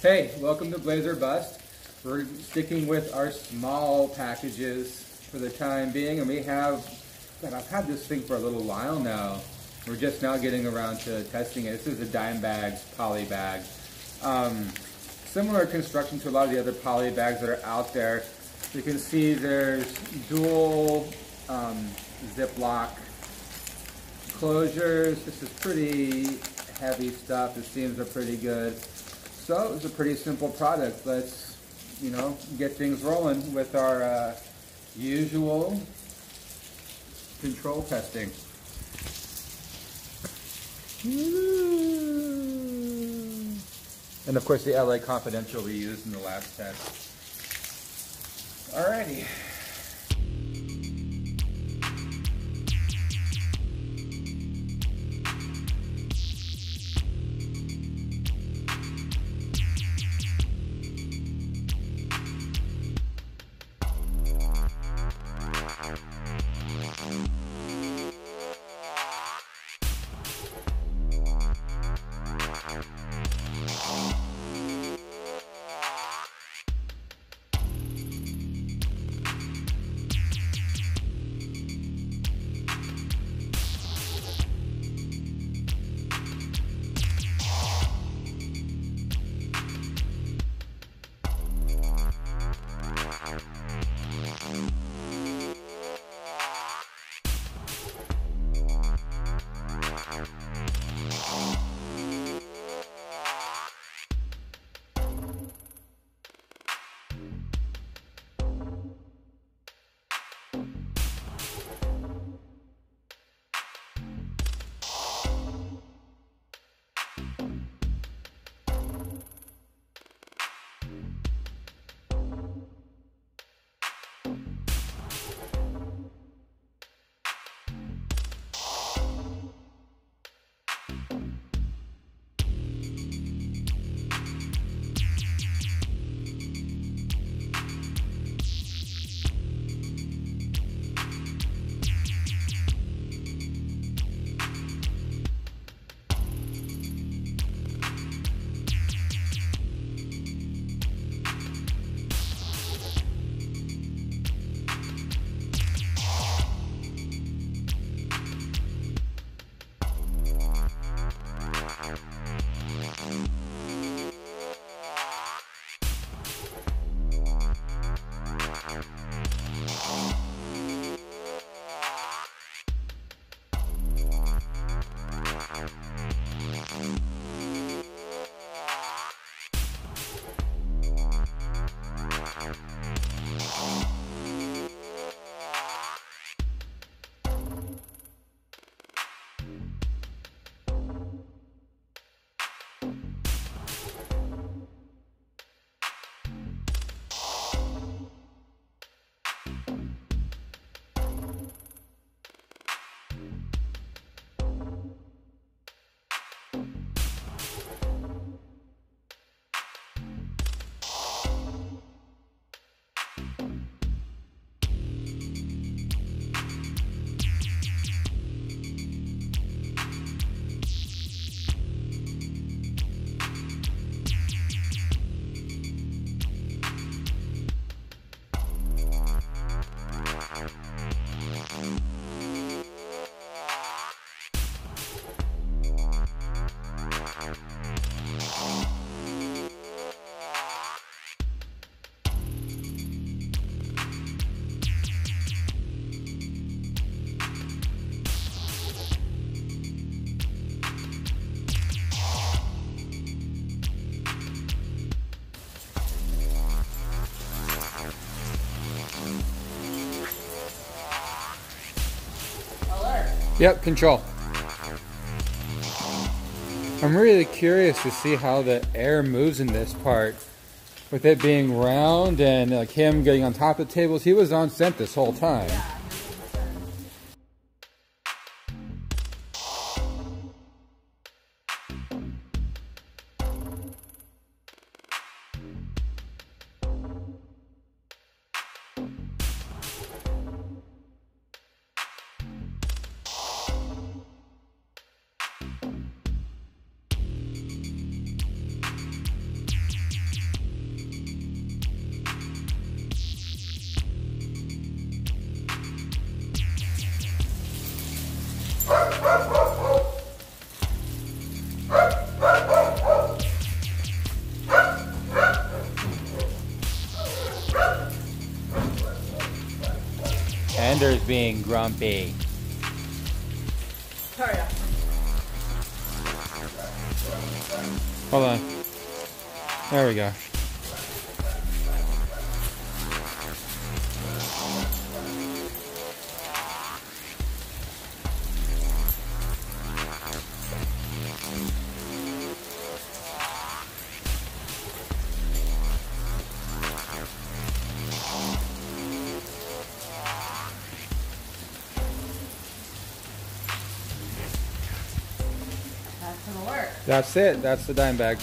Hey, welcome to Blaze or Bust. We're sticking with our small packages for the time being, and we have, God, I've had this thing for a little while now. We're just now getting around to testing it. This is a dime bags, poly bag. Um, similar construction to a lot of the other poly bags that are out there. You can see there's dual um, Ziploc closures. This is pretty heavy stuff. The seams are pretty good. So it was a pretty simple product. Let's, you know, get things rolling with our uh, usual control testing. And of course the LA Confidential we used in the last test. Alrighty. Yep, control. I'm really curious to see how the air moves in this part. With it being round and like him getting on top of the tables, he was on scent this whole time. Being grumpy. Hurry up. Hold on. There we go. That's it. That's the dime bag.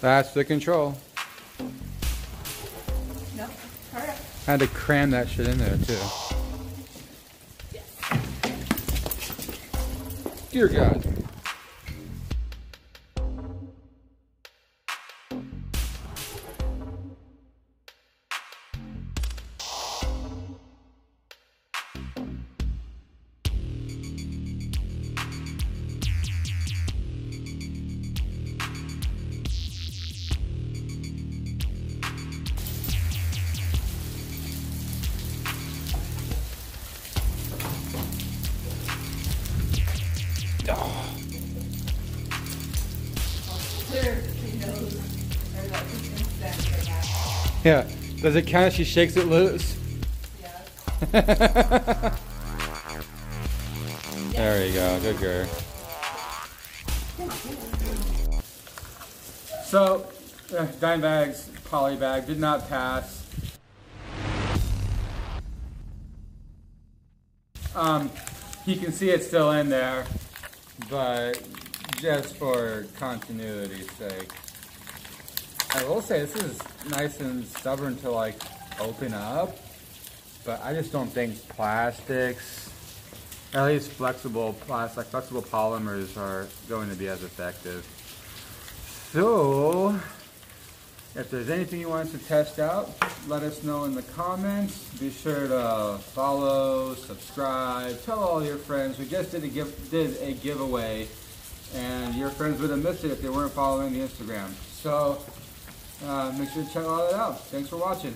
That's the control. No, hurry up. I had to cram that shit in there too. Yes. Dear God. Yeah. Does it count if she shakes it loose? Yes. there you go. Good girl. So, uh, dime bags, poly bag did not pass. Um, you can see it's still in there, but just for continuity's sake. I will say this is nice and stubborn to like open up, but I just don't think plastics, at least flexible plastic, flexible polymers are going to be as effective. So, if there's anything you want us to test out, let us know in the comments. Be sure to follow, subscribe, tell all your friends. We just did a give, did a giveaway, and your friends would have missed it if they weren't following the Instagram. So, uh, make sure to check all that out. Thanks for watching.